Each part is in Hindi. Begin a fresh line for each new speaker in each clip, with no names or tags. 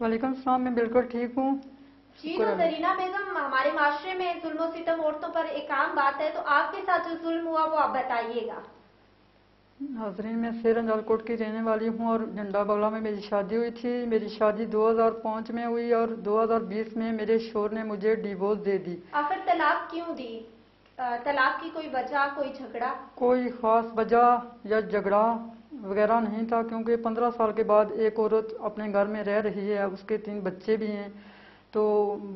वालेकुम सलाम मैं बिल्कुल ठीक हूँ।
जी तो जरीना बेगम हमारे माशरे में जुल्म सितम औरतों पर एक आम बात है तो आपके साथ जो जुल्म हुआ वो आप बताइएगा।
नाजरीन मैं शेर अंजालकोट की रहने वाली हूँ और झंडा बगला में मेरी शादी हुई थी। मेरी शादी 2005 में हुई और 2020 में मेरे शोर ने मुझे डिवोर्स दे दी।
आखिर तलाक क्यों दी? तलाक की कोई वजह कोई झगड़ा?
कोई खास वजह या झगड़ा वगैरह नहीं था क्योंकि 15 साल के बाद एक औरत अपने घर में रह रही है उसके तीन बच्चे भी हैं। तो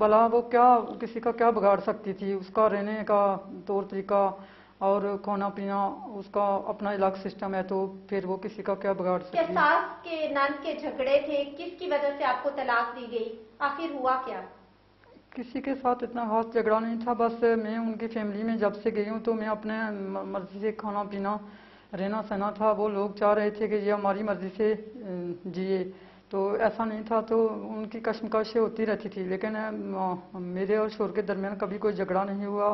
भला वो क्या किसी का क्या बिगाड़ सकती थी? उसका रहने का तौर तरीका और खाना पीना उसका अपना अलग सिस्टम है तो फिर वो किसी का क्या बिगाड़ सकती
सास के नंद के झगड़े थे? किसकी वजह से आपको तलाक दी गई? आखिर हुआ क्या?
किसी के साथ इतना खास झगड़ा नहीं था बस मैं उनकी फैमिली में जब से गई हूँ तो मैं अपने मर्ज़ी से खाना पीना रहना सहना था। वो लोग चाह रहे थे कि ये हमारी मर्ज़ी से जिए। तो ऐसा नहीं था तो उनकी कशमकश होती रहती थी। लेकिन मेरे और शोर के दरमियान कभी कोई झगड़ा नहीं हुआ।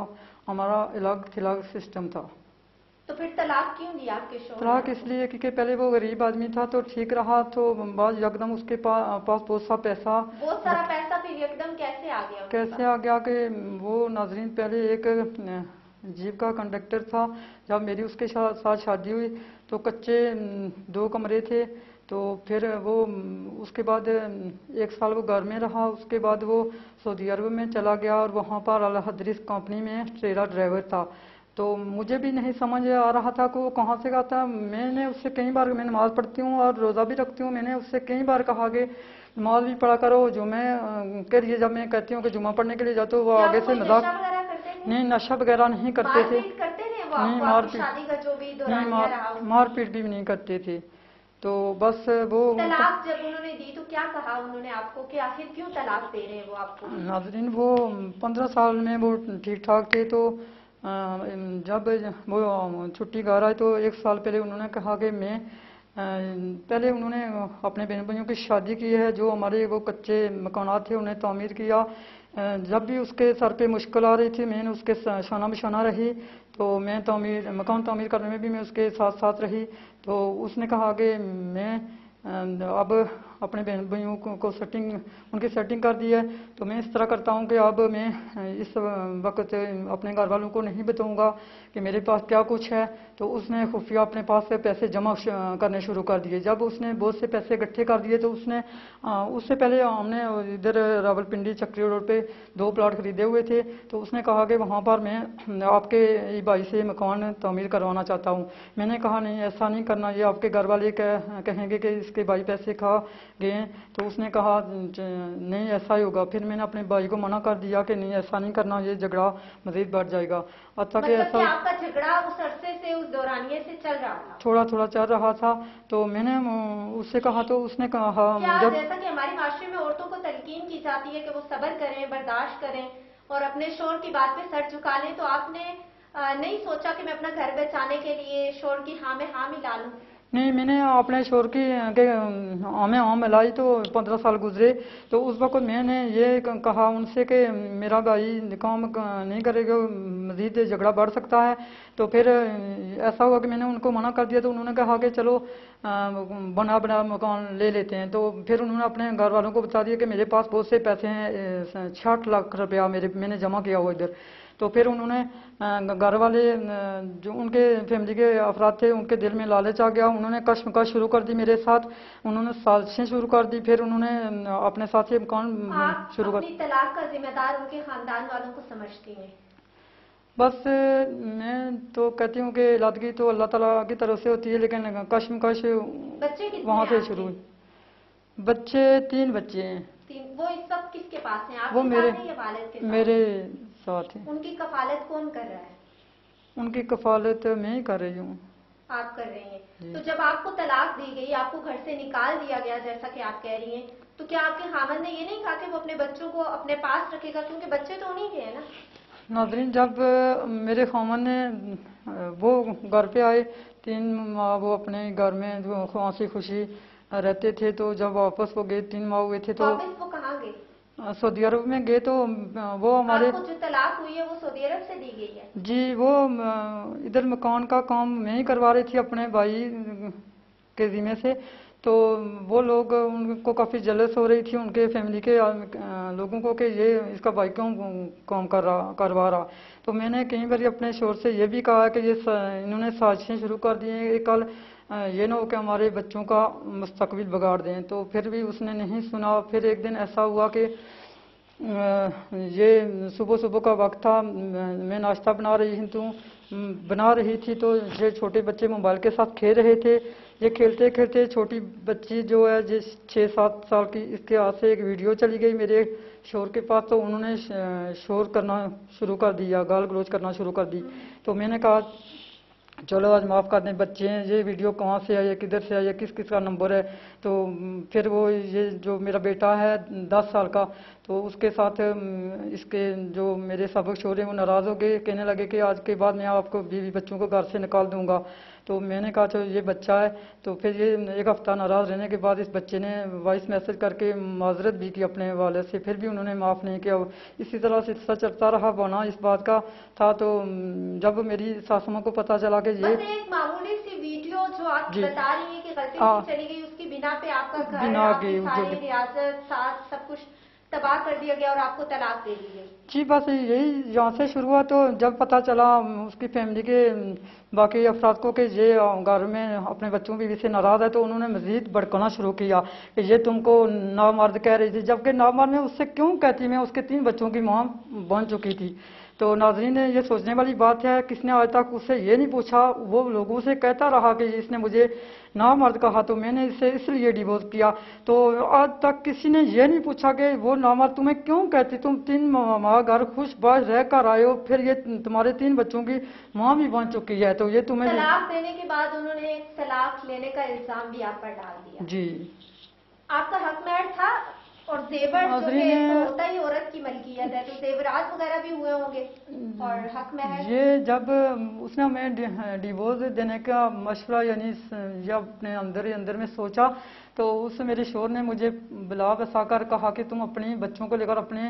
हमारा अलग थलग सिस्टम था।
तो फिर तलाक क्यों दिया आपके शोर
तलाक इसलिए क्योंकि पहले वो गरीब आदमी था तो ठीक रहा। तो बाद एकदम उसके पास पास बहुत सा पैसा
बहुत सारा पैसा एकदम कैसे आ गया
कैसे आ गया कि वो नाजरीन पहले एक जीप का कंडक्टर था। जब मेरी उसके साथ शादी हुई तो कच्चे दो कमरे थे। तो फिर वो उसके बाद एक साल वो घर में रहा। उसके बाद वो सऊदी अरब में चला गया और वहाँ पर अल हदरिस कंपनी में ट्रेलर ड्राइवर था। तो मुझे भी नहीं समझ आ रहा था कि वो कहाँ से था मैंने उससे कई बार मैं नमाज़ पढ़ती हूँ और रोज़ा भी रखती हूँ। मैंने उससे कई बार कहा कि नमाज़ भी पढ़ा करो जुमे के लिए जब मैं कहती हूँ कि जुमा पढ़ने के लिए जाते तो वो आगे से मज़ाक नहीं? नशा वगैरह नहीं करते थे।
नहीं मारपीट
नहीं मारपीट भी नहीं करते थे। तो बस वो
तलाक जब उन्होंने दी तो क्या कहा उन्होंने आपको कि आखिर क्यों तलाक दे रहे हैं वो आपको?
नाजरीन वो पंद्रह साल में वो ठीक ठाक थे तो जब वो छुट्टी घर आए तो एक साल पहले उन्होंने कहा कि मैं पहले उन्होंने अपने बहन भाइयों की शादी की है, जो हमारे वो कच्चे मकानात थे, उन्हें तामीर किया। जब भी उसके सर पे मुश्किल आ रही थी मैंने उसके शाना बिशाना रही तो मैं तमीर, मकान तमीर करने में भी मैं उसके साथ साथ रही। तो उसने कहा कि मैं अब अपने बहन भाइयों को सेटिंग उनकी सेटिंग कर दी है। तो मैं इस तरह करता हूँ कि अब मैं इस वक्त अपने घर वालों को नहीं बताऊँगा कि मेरे पास क्या कुछ है। तो उसने खुफिया अपने पास से पैसे जमा करने शुरू कर दिए। जब उसने बहुत से पैसे इकट्ठे कर दिए तो उसने उससे पहले हमने इधर रावलपिंडी चक्री रोड पे दो प्लाट खरीदे हुए थे। तो उसने कहा कि वहाँ पर मैं आपके भाई से मकान तमीर करवाना चाहता हूँ। मैंने कहा नहीं ऐसा नहीं करना। ये आपके घर वाले कह, कहेंगे कि इसके भाई पैसे खा गए तो उसने कहा नहीं ऐसा ही होगा। फिर मैंने अपने भाई को मना कर दिया कि नहीं ऐसा नहीं करना ये झगड़ा मजीद बढ़ जाएगा।
अच्छा मतलब ऐसा आपका झगड़ा उस अरसे से उस दौरानिए से चल रहा था?
थोड़ा थोड़ा चल रहा था तो मैंने उससे कहा तो उसने कहा
जब जैसा कि हमारे माशरे में औरतों को तलकीन की जाती है कि वो सबर करें बर्दाश्त करें और अपने शोर की बात पे सर झुका लें तो आपने नहीं सोचा कि मैं अपना घर बचाने के लिए शोर की हाँ में हाँ मिला लूँ?
नहीं, मैंने अपने शोर की, के हमें आम मिलाई तो पंद्रह साल गुजरे तो उस वक्त मैंने ये कहा उनसे कि मेरा भाई काम नहीं करेगा, मजीद झगड़ा बढ़ सकता है। तो फिर ऐसा हुआ कि मैंने उनको मना कर दिया तो उन्होंने कहा कि चलो बना बना मकान ले लेते हैं। तो फिर उन्होंने अपने घर वालों को बता दिया कि मेरे पास बहुत से पैसे हैं छठ लाख रुपया मेरे, मैंने जमा किया हुआ इधर। तो फिर उन्होंने घर वाले जो उनके फैमिली के अफराद थे उनके दिल में लालच आ गया। उन्होंने कशमकश शुरू कर दी मेरे साथ। उन्होंने साजिशें शुरू कर दी। फिर उन्होंने अपने साथ ही मकान शुरू कर
तलाक का जिम्मेदार उनके खानदान वालों को समझती हैं।
बस मैं तो कहती हूँ कि लादगी तो अल्लाह ताला की तरफ़ से होती है लेकिन कशमकश वहाँ से शुरू हुई। बच्चे तीन बच्चे हैं।
वो इस वक्त किसके पास हैं?
वो मेरे मेरे साथ
है उनकी कफालत कौन कर रहा है?
उनकी कफालत मैं ही कर रही हूँ।
आप कर रही हैं। तो जब आपको तलाक दी गई आपको घर से निकाल दिया गया जैसा कि आप कह रही हैं तो क्या आपके खामन ने ये नहीं कहा कि वो अपने बच्चों को अपने पास रखेगा? क्योंकि बच्चे तो उन्हीं के हैं ना।
नाजरीन जब मेरे खामन ने वो घर पे आए तीन माह वो अपने घर में जो हँसी खुशी रहते थे तो जब वापस वो गए तीन माह हुए थे तो
वापस वो
सऊदी अरब में गए तो वो हमारे
जो तलाक हुई है वो सऊदी अरब से दी गई है?
जी वो इधर मकान का काम मैं ही करवा रही थी अपने भाई के जिम्मे से। तो वो लोग उनको काफ़ी जलस हो रही थी उनके फैमिली के लोगों को कि ये इसका भाई क्यों काम कर रहा करवा रहा। तो मैंने कई बार अपने शोर से ये भी कहा कि ये स- इन्होंने साजिशें शुरू कर दी हैं। कि कल ये ना हो कि हमारे बच्चों का मुस्तकबिल बिगाड़ दें। तो फिर भी उसने नहीं सुना। फिर एक दिन ऐसा हुआ कि ये सुबह सुबह का वक्त था। मैं नाश्ता बना रही थी बना रही थी तो ये छोटे बच्चे मोबाइल के साथ खेल रहे थे। ये खेलते खेलते छोटी बच्ची जो है जिस छः सात साल की, इसके हाथ से एक वीडियो चली गई मेरे शोर के पास। तो उन्होंने शोर करना शुरू कर दिया, गाल गलोच करना शुरू कर दी। तो मैंने कहा चलो आज माफ़ कर दें, बच्चे हैं, ये वीडियो कहाँ से आई है, किधर से आई है किस किस का नंबर है? तो फिर वो ये जो मेरा बेटा है, दस साल का तो उसके साथ इसके जो मेरे सबक शोर हैं, वो नाराज़ हो गए, कहने लगे कि आज के बाद मैं आपको बीवी बच्चों को घर से निकाल दूँगा। तो मैंने कहा चलो ये बच्चा है। तो फिर ये एक हफ़्ता नाराज़ रहने के बाद इस बच्चे ने वॉइस मैसेज करके माजरत भी की अपने वाले से। फिर भी उन्होंने माफ़ नहीं किया। इसी तरह से सिलसिला चलता रहा बना इस बात का। था तो जब मेरी सासुमा को पता चला कि ये
बस एक मामूली सी वीडियो जो आप बता रही हैं कि गलती
हाँ।
चली गई उसकी बिना पे आपका घर
बिना
आपकी सारी रियासत साथ सब कुछ तबाह कर दिया गया और आपको तलाक दे दी गई।
जी, बस यही, यहाँ से शुरू हुआ तो जब पता चला उसकी फैमिली के बाकी अफराद को कि ये घर में अपने बच्चों बीवी से नाराज़ है तो उन्होंने मजीद भड़काना शुरू किया कि ये तुमको नामर्द कह रही थी। जबकि नामर्द में उससे क्यों कहती? मैं उसके तीन बच्चों की माँ बन चुकी थी। तो नाजरीन ने ये सोचने वाली बात है किसने आज तक उससे ये नहीं पूछा? वो लोगों से कहता रहा कि इसने मुझे ना मर्द कहा तो मैंने इसे इसलिए डिवोर्स किया। तो आज तक किसी ने ये नहीं पूछा कि वो नामर्द तुम्हें क्यों कहती? तुम तीन माँ घर खुश बाश रह कर आए हो फिर ये तुम्हारे तीन बच्चों की माँ भी बन चुकी है तो ये तुम्हें
तलाक देने के बाद उन्होंने तलाक लेने का इल्ज़ाम भी आप पर डाल दिया।
जी।
आपका हक महर था? और जेवर जो है होता ही औरत की मलकियत है तो जेवरात वगैरह भी हुए होंगे और हक में है
ये जब उसने हमें डिवोर्स देने का मशवरा यानी जब या अपने अंदर ही अंदर में सोचा तो उस मेरे शोर ने मुझे बुला बसा कर कहा कि तुम अपनी बच्चों को लेकर अपने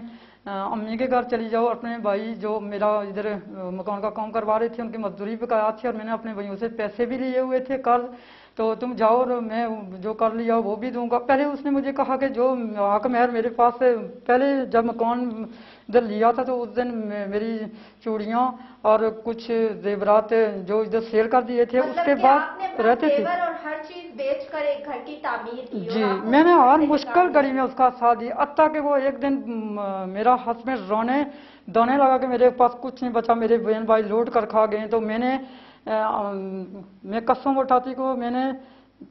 अम्मी के घर चली जाओ अपने भाई जो मेरा इधर मकान का काम करवा रहे थे उनकी मजदूरी बकाया थी और मैंने अपने भाइयों से पैसे भी लिए हुए थे कर्ज। तो तुम जाओ और मैं जो कर लिया वो भी दूँगा। पहले उसने मुझे कहा कि जो हक महर मेरे पास पहले जब मकान इधर लिया था तो उस दिन मेरी चूड़ियाँ और कुछ जेवरात जो इधर सेल कर दिए थे
मतलब
उसके बाद रहते थे।
बेचकर एक घर की तामीर की
जी मैंने
और
मुश्किल। घड़ी में उसका साथ दिया अत्ता कि वो एक दिन मेरा हस्बैंड रोने दोने लगा कि मेरे पास कुछ नहीं बचा मेरे बहन भाई लूट कर खा गए। तो मैंने अम, मैं कसम उठाती को मैंने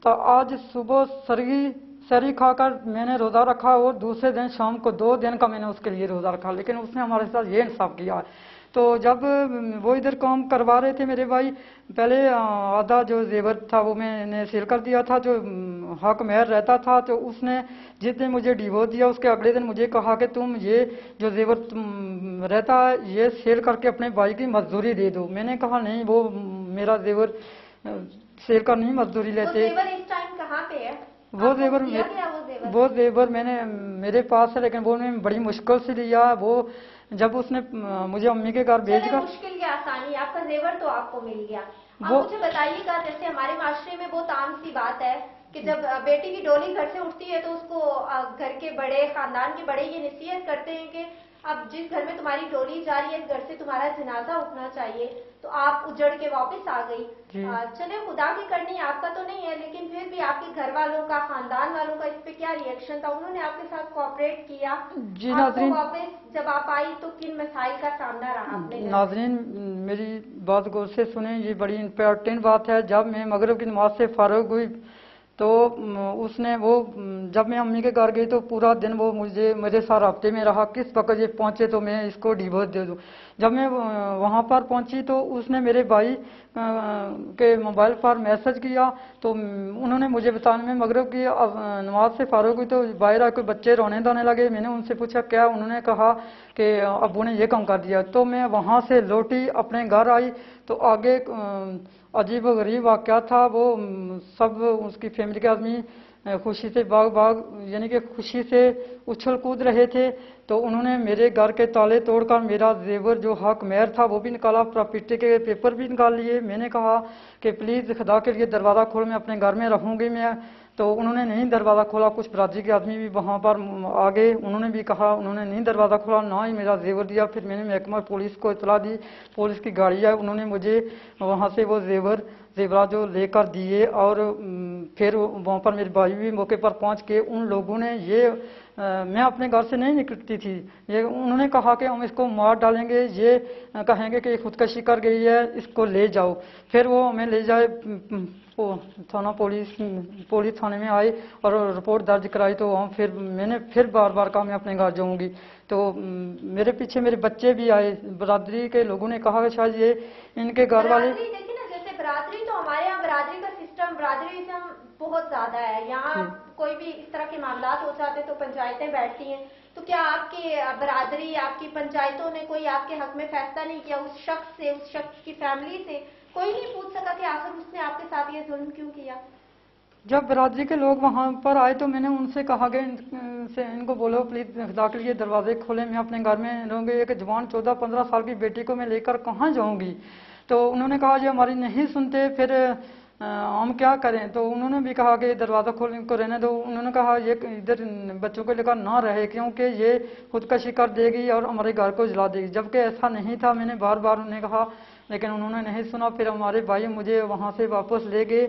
तो आज सुबह सरगी सरी खाकर मैंने रोज़ा रखा और दूसरे दिन शाम को दो दिन का मैंने उसके लिए रोज़ा रखा। लेकिन उसने हमारे साथ ये इंसाफ किया। तो जब वो इधर काम करवा रहे थे मेरे भाई पहले आधा जो जेवर था वो मैंने सेल कर दिया था जो हक महर रहता था तो उसने जिस दिन मुझे डिवोर्स दिया उसके अगले दिन मुझे कहा कि तुम ये जो जेवर रहता है ये सेल करके अपने भाई की मजदूरी दे दो। मैंने कहा नहीं वो मेरा जेवर सेल का नहीं मजदूरी लेते
इस टाइम कहाँ पे है?
वो जेवर
वो जेवर?
मैंने मेरे पास है लेकिन वो मैंने बड़ी मुश्किल से लिया वो जब उसने मुझे अम्मी के घर भेज कर
मुश्किल या आसानी आपका जेवर तो आपको मिल गया। आप
वो-
मुझे बताइएगा जैसे हमारे माशरे में बहुत आम सी बात है कि जब बेटी की डोली घर से उठती है तो उसको घर के बड़े खानदान के बड़े ये नसीहत करते हैं कि अब जिस घर में तुम्हारी डोली जा रही है इस घर से तुम्हारा जनाजा उठना चाहिए। तो आप उजड़ के वापस आ गई। चले खुदा की करनी आपका तो नहीं है लेकिन फिर भी आपके घर वालों का खानदान वालों का इस पे क्या रिएक्शन था? उन्होंने आपके साथ कॉपरेट किया।
जी, नाज़रीन।
वापस जब आप आई तो किन मसाइल का सामना रहा आपने?
नाजरीन मेरी बात गौर से सुने ये बड़ी इम्पोर्टेंट बात है। जब मैं मगरब की नमाज़ से फारूक हुई तो उसने वो जब मैं अम्मी के घर गई तो पूरा दिन वो मुझे, मेरे साथ रबते में रहा, किस वक्त ये पहुँचे तो मैं इसको डिवोर्स दे दूँ। जब मैं वहाँ पर पहुँची तो उसने मेरे भाई के मोबाइल पर मैसेज किया तो उन्होंने मुझे बताने में मगरब की नमाज़ से फारूक हुई तो बाहर आके बच्चे रोने धोने लगे। मैंने उनसे पूछा, क्या? उन्होंने कहा कि अबू ने ये काम कर दिया। तो मैं वहाँ से लौटी, अपने घर आई तो आगे अजीब गरीब वाक़ था। वो सब उसकी फैमिली के आदमी खुशी से बाग बाग, यानी कि खुशी से उछल कूद रहे थे। तो उन्होंने मेरे घर के ताले तोड़कर मेरा जेवर, जो हक मेहर था, वो भी निकाला। प्रॉपर्टी के पेपर भी निकाल लिए। मैंने कहा कि प्लीज़ खुदा के लिए दरवाज़ा खोल, मैं अपने घर में रहूँगी, मैं तो उन्होंने नहीं दरवाज़ा खोला, कुछ बरादरी के आदमी भी वहाँ पर आ गए उन्होंने भी कहा, उन्होंने नहीं दरवाज़ा खोला, ना ही मेरा जेवर दिया, फिर मैंने महकमा पुलिस को इतला दी, पुलिस की गाड़ी आई, उन्होंने मुझे वहाँ से वो जेवर, जेवरा जो लेकर दिए और फिर वहाँ पर मेरे भाई भी मौके पर पहुँच के उन लोगों ने ये मैं अपने घर से नहीं निकलती थी। ये उन्होंने कहा कि हम इसको मार डालेंगे, ये कहेंगे कि खुदकशी कर गई है, इसको ले जाओ। फिर वो हमें ले जाए थाना पुलिस पुलिस थाने में आए और रिपोर्ट दर्ज कराई तो हम फिर, मैंने फिर बार बार कहा, मैं अपने घर जाऊँगी। तो मेरे पीछे मेरे बच्चे भी आए, बरादरी के लोगों ने कहा कि शायद ये इनके घर वाले
बरादरी बरादरी तो हमारे यहाँ बरादरी का सिस्टम बरादरीज्म बहुत ज़्यादा है। यहाँ कोई भी इस तरह के मामला हो जाते तो पंचायतें बैठती हैं। तो क्या आपकी बरादरी आपकी पंचायतों ने कोई आपके हक में फैसला नहीं किया? उस शख्स से उस शख्स की फैमिली से कोई नहीं पूछ सका कि आखिर उसने आपके साथ ये जुल्म क्यों किया?
जब बरादरी के लोग वहाँ पर आए तो मैंने उनसे कहा कि इन, से इनको बोलो प्लीज़ के लिए दरवाजे खोले। मैं अपने घर में रहूँगी। एक जवान चौदह पंद्रह साल की बेटी को मैं लेकर कहाँ जाऊँगी? तो उन्होंने कहा जी हमारी नहीं सुनते। फिर हम क्या करें? तो उन्होंने भी कहा कि दरवाज़ा खोल को रहने दो। उन्होंने कहा ये इधर बच्चों को लेकर ना रहे क्योंकि ये खुदकशी कर देगी और हमारे घर को जला देगी। जबकि ऐसा नहीं था मैंने बार बार उन्हें कहा लेकिन उन्होंने नहीं सुना। फिर हमारे भाई मुझे वहाँ से वापस ले गए।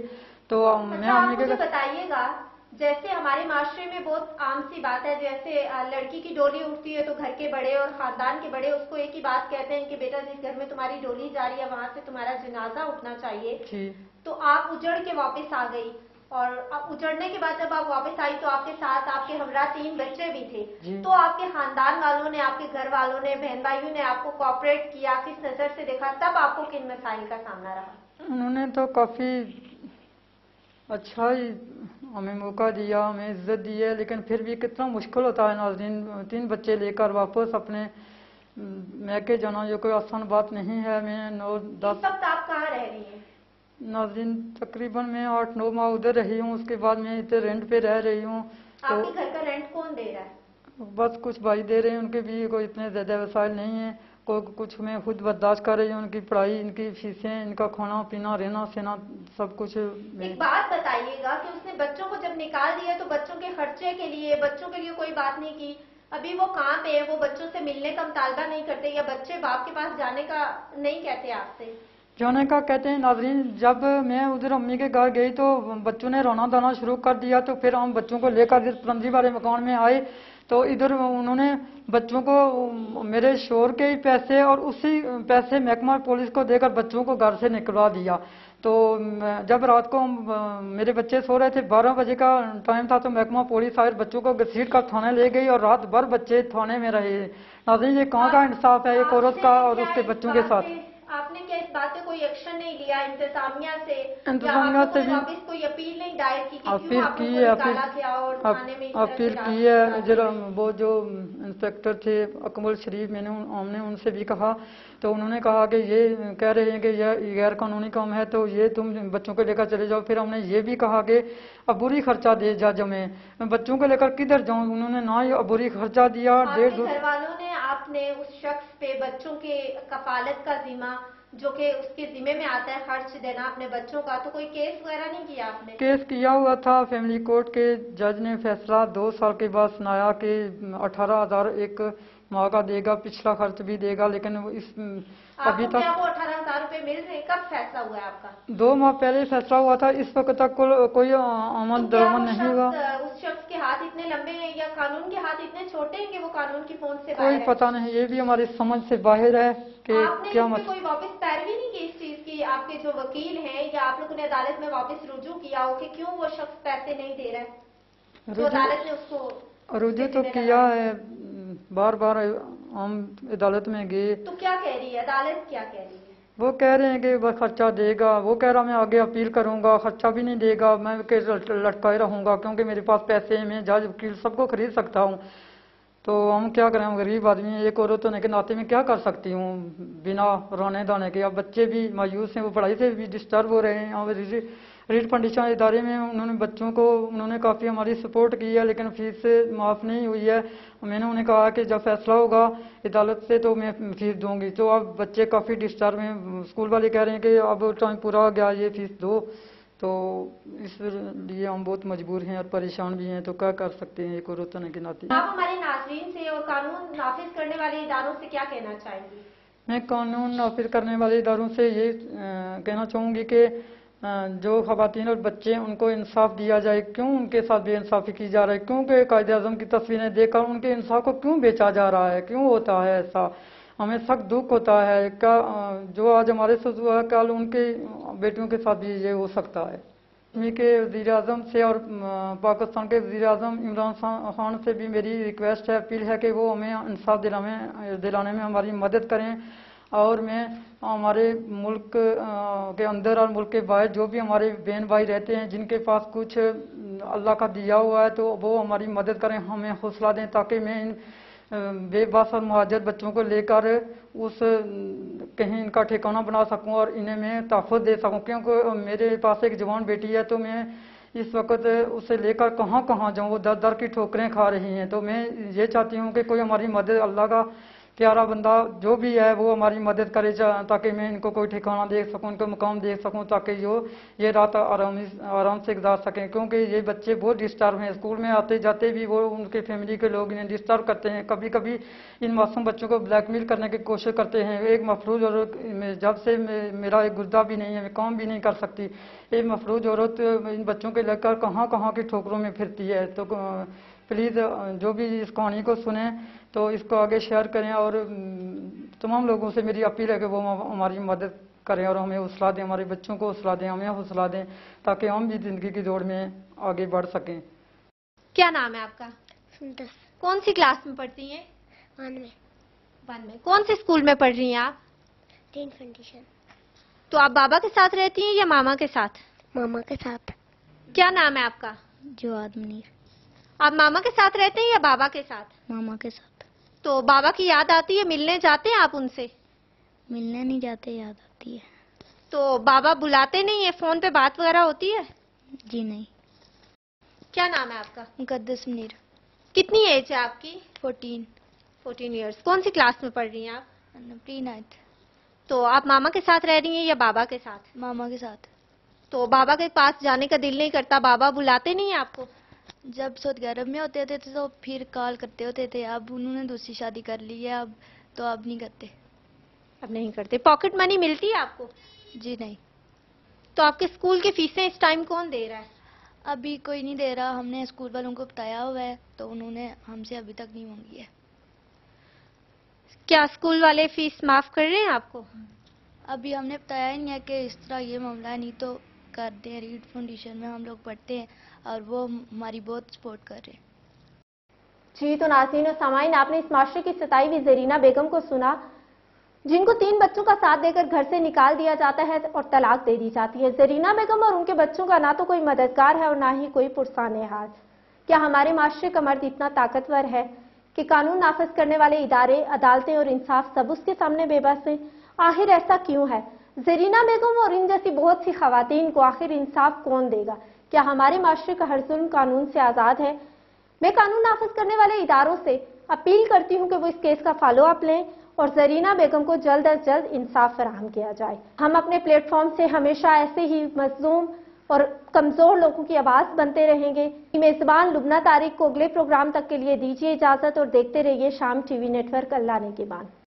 तो मैं
अच्छा
घर-
बताइएगा जैसे हमारे माशरे में बहुत आम सी बात है जैसे लड़की की डोली उठती है तो घर के बड़े और खानदान के बड़े उसको एक ही बात कहते हैं कि बेटा जिस घर में तुम्हारी डोली जा रही है वहाँ से तुम्हारा जनाजा उठना चाहिए। तो आप उजड़ के वापस आ गई। और उजड़ने के बाद जब आप वापस आई तो आपके साथ आपके हमरा तीन बच्चे भी थे। तो आपके खानदान वालों ने आपके घर वालों ने बहन भाइयों ने आपको कॉपरेट किया किस नज़र से देखा तब आपको किन मसाइल का सामना रहा?
उन्होंने तो काफ़ी अच्छा ही हमें मौका दिया हमें इज़्ज़त दी है लेकिन फिर भी कितना मुश्किल होता है नाजरीन। तीन बच्चे लेकर वापस अपने मैके जाना जो कोई आसान बात नहीं है। मैं नौ दस
वक्त आप कहाँ रह रही हैं?
नाजरीन तकरीबन मैं आठ नौ माह उधर रही हूँ। उसके बाद मैं इधर रेंट पे रह रही हूँ। तो
आपके घर का रेंट कौन दे रहा है?
बस कुछ भाई दे रहे हैं उनके भी कोई इतने ज़्यादा वसाइल नहीं है। कोई कुछ मैं खुद बर्दाश्त कर रही हूँ उनकी पढ़ाई इनकी फीसें इनका खाना पीना रहना सहना सब कुछ
एक बात बताइएगा कि उसने बच्चों को जब निकाल दिया तो बच्चों के खर्चे के लिए बच्चों के लिए कोई बात नहीं की। अभी वो कहाँ पे है? वो बच्चों से मिलने का मुतालबा नहीं करते या बच्चे बाप के पास जाने का नहीं कहते आपसे?
जाने का कहते हैं नाजरीन जब मैं उधर अम्मी के घर गई तो बच्चों ने रोना धोना शुरू कर दिया तो फिर हम बच्चों को लेकर पुरंदी वाले मकान में आए। तो इधर उन्होंने बच्चों को मेरे शोर के ही पैसे और उसी पैसे महकमा पुलिस को देकर बच्चों को घर से निकलवा दिया। तो जब रात को मेरे बच्चे सो रहे थे बारह बजे का टाइम था तो महकमा पुलिस आए बच्चों को घसीट कर थाने ले गई और रात भर बच्चे थाने में रहे। नाजरीन ये कहाँ का इंसाफ है? एक औरत का और उसके बच्चों के साथ।
आपने क्या इस बात पे कोई एक्शन नहीं लिया इंतजामिया से?
इंतजामिया से भी-
कोई अपील नहीं दायर की क्यों
अपील की है अपील अपील की है जरा वो जो इंस्पेक्टर थे अकमल शरीफ मैंने हमने उनसे भी कहा तो उन्होंने कहा कि ये कह रहे हैं कि यह गैर कानूनी काम है तो ये तुम बच्चों को लेकर चले जाओ। फिर हमने ये भी कहा कि अबूरी खर्चा दे जा जमे। बच्चों को लेकर किधर जाऊँ? उन्होंने ना ही अबूरी खर्चा दिया डेढ़
घर वालों ने आपने उस शख्स पे बच्चों के कफालत का जिम्मा जो कि उसके जिम्मे में आता है खर्च देना अपने बच्चों का तो कोई केस वगैरह नहीं किया आपने?
केस किया हुआ था फैमिली कोर्ट के जज ने फैसला दो साल के बाद सुनाया कि अठारह हज़ार एक माह का देगा पिछला खर्च भी देगा लेकिन वो इस अभी तक
वो अठारह हज़ार रूपए मिल रहे? कब फैसला हुआ है आपका?
दो माह पहले फैसला हुआ था इस वक्त तक को, कोई आमद
तो क्या
नहीं हुआ।
उस शख्स के हाथ इतने लंबे हैं या कानून के हाथ इतने छोटे हैं कि वो कानून की फ़ोन से
कोई पता नहीं ये भी हमारी समझ से बाहर है कि क्या
इस पे
मत
कोई वापस पैरवी नहीं की इस चीज़ की? आपके जो वकील हैं या आप लोगों ने अदालत में वापस रुजू किया हो कि क्यों वो शख्स पैसे नहीं दे रहा है? जो अदालत ने उसको
रुजू तो किया है बार बार हम अदालत में गए।
तो क्या कह रही है? अदालत क्या कह रही है?
वो कह रहे हैं कि वह खर्चा देगा। वो कह रहा मैं आगे अपील करूँगा खर्चा भी नहीं देगा। मैं केस लट- लटकाए रहूँगा क्योंकि मेरे पास पैसे हैं मैं जज वकील सबको खरीद सकता हूँ। तो हम क्या करें? हम गरीब आदमी एक औरत होने के नाते में क्या कर सकती हूँ? बिना रोने दाने के। अब बच्चे भी मायूस हैं वो पढ़ाई से भी डिस्टर्ब हो रहे हैं। और रीड फंडिशन इदारे में उन्होंने बच्चों को उन्होंने काफ़ी हमारी सपोर्ट की है लेकिन फ़ीस माफ़ नहीं हुई है। मैंने उन्हें कहा कि जब फैसला होगा अदालत से तो मैं फ़ीस दूँगी। तो अब बच्चे काफ़ी डिस्टर्ब हैं स्कूल वाले कह रहे हैं कि अब टाइम पूरा हो गया ये फ़ीस दो। तो इस लिए हम बहुत मजबूर हैं और परेशान भी हैं। तो क्या कर सकते हैं एक औरत होने के नाते?
आप हमारे नाजरीन से और कानून नाफिज करने वाले इदारों से क्या कहना चाहेंगी?
मैं कानून नाफिज करने वाले इदारों से ये कहना चाहूँगी कि जो खवातीन और बच्चे उनको इंसाफ दिया जाए। क्यों उनके साथ बेइंसाफ़ी की जा रही है? क्योंकि कायद अजम की तस्वीरें देखकर उनके इंसाफ को क्यों बेचा जा रहा है? क्यों होता है ऐसा? हमें सख्त दुख होता है। क्या जो आज हमारे साथ हुआ है, कल उनके बेटियों के साथ भी ये हो सकता है? कश्मीर के वज़ीर अजम से और पाकिस्तान के वज़ीर अजम इमरान खान से भी मेरी रिक्वेस्ट है अपील है कि वो हमें इंसाफ दिलाने में हमारी मदद करें। और मैं, हमारे मुल्क के अंदर और मुल्क के बाहर जो भी हमारे बहन भाई रहते हैं, जिनके पास कुछ अल्लाह का दिया हुआ है तो वो हमारी मदद करें, हमें हौसला दें, ताकि मैं इन बेबस और महाजर बच्चों को लेकर उस कहीं इनका ठिकाना बना सकूँ और इन्हें मैं तहफ़ दे सकूँ। क्योंकि मेरे पास एक जवान बेटी है तो मैं इस वक्त उसे लेकर कहाँ कहाँ जाऊँ? वो दर दर की ठोकरें खा रही हैं। तो मैं ये चाहती हूँ कि कोई हमारी मदद, अल्लाह का प्यारा बंदा, जो भी है, वो हमारी मदद करे ताकि मैं इनको कोई ठिकाना देख सकूँ, इनको मुकाम देख सकूँ, ताकि जो ये रात आराम आराम से गुजार सकें। क्योंकि ये बच्चे बहुत डिस्टर्ब हैं। स्कूल में आते जाते भी वो, उनके फैमिली के लोग इन्हें डिस्टर्ब करते हैं। कभी कभी इन मासूम बच्चों को ब्लैकमेल करने की कोशिश करते हैं। एक मफरूज और मैं- जब से मेरा एक गुर्दा भी नहीं है, मैं काम भी नहीं कर सकती। एक मफरूज औरत इन बच्चों के लेकर कहाँ कहाँ की ठोकरों में फिरती है। तो प्लीज़ जो भी इस कहानी को सुने तो इसको आगे शेयर करें और तमाम लोगों से मेरी अपील है कि वो हम- हमारी मदद करें और हमें हौसला दें हमारे बच्चों को हौसला दें हमें हौसला दें ताकि हम भी ज़िंदगी की दौड़ में आगे बढ़ सकें।
क्या नाम है आपका? कौन सी क्लास में पढ़ती हैं?
वन में
वन में कौन से स्कूल में पढ़ रही हैं आप?
तीन कंडीशन
तो आप बाबा के साथ रहती हैं या मामा के साथ?
मामा के साथ।
क्या नाम है आपका?
जो मुनीर
आप मामा के साथ रहते हैं या बाबा के साथ?
मामा के साथ।
तो बाबा की याद आती है? मिलने जाते हैं आप उनसे?
मिलने नहीं जाते याद आती है।
तो बाबा बुलाते नहीं है? फ़ोन पे बात वगैरह होती है?
जी नहीं।
क्या नाम है आपका?
मुकद्दस मुनीर
कितनी एज है आपकी?
फोर्टीन।
फोर्टीन इयर्स कौन सी क्लास में पढ़ रही हैं आप?
प्री नाइन्थ
तो आप मामा के साथ रह रही हैं या बाबा के साथ?
मामा के साथ।
तो बाबा के पास जाने का दिल नहीं करता? बाबा बुलाते नहीं है आपको?
जब सऊदी अरब में होते थे तो फिर कॉल करते होते थे अब उन्होंने दूसरी शादी कर ली है अब तो अब नहीं करते।
अब नहीं करते। पॉकेट मनी मिलती है आपको?
जी नहीं।
तो आपके स्कूल की फीसें इस टाइम कौन दे रहा है?
अभी कोई नहीं दे रहा। हमने स्कूल वालों को बताया हुआ है तो उन्होंने हमसे अभी तक नहीं मांगी है।
क्या स्कूल वाले फ़ीस माफ़ कर रहे हैं आपको?
अभी हमने बताया ही नहीं है कि इस तरह ये मामला नहीं तो करते हैं रीड फाउंडेशन में हम लोग पढ़ते हैं। और वो हमारी बहुत सपोर्ट कर रहे हैं।
जी तो नाजीन और सामाइन, आपने इस माशरे की सताई हुई जरीना बेगम को सुना, जिनको तीन बच्चों का साथ देकर घर से निकाल दिया जाता है और तलाक दे दी जाती है। जरीना बेगम और उनके बच्चों का ना तो कोई मददगार है और ना ही कोई पुरसान हाथ क्या हमारे माशरे का मर्द इतना ताकतवर है कि कानून नाफज करने वाले इदारे, अदालतें और इंसाफ सब उसके सामने बेबस हैं? आखिर ऐसा क्यों है? जरीना बेगम और इन जैसी बहुत सी खातन को आखिर इंसाफ कौन देगा? क्या हमारे माशरे का हर जुल्म कानून से आज़ाद है? मैं कानून नाफज करने वाले इदारों से अपील करती हूँ कि वो इस केस का फॉलो अप लें और जरीना बेगम को जल्द अज जल्द इंसाफ फराहम किया जाए। हम अपने प्लेटफॉर्म से हमेशा ऐसे ही मजलूम और कमज़ोर लोगों की आवाज़ बनते रहेंगे। मेजबान लुबना तारीख को अगले प्रोग्राम तक के लिए दीजिए इजाज़त और देखते रहिए शाम टीवी नेटवर्क अल्लाह ने के बाद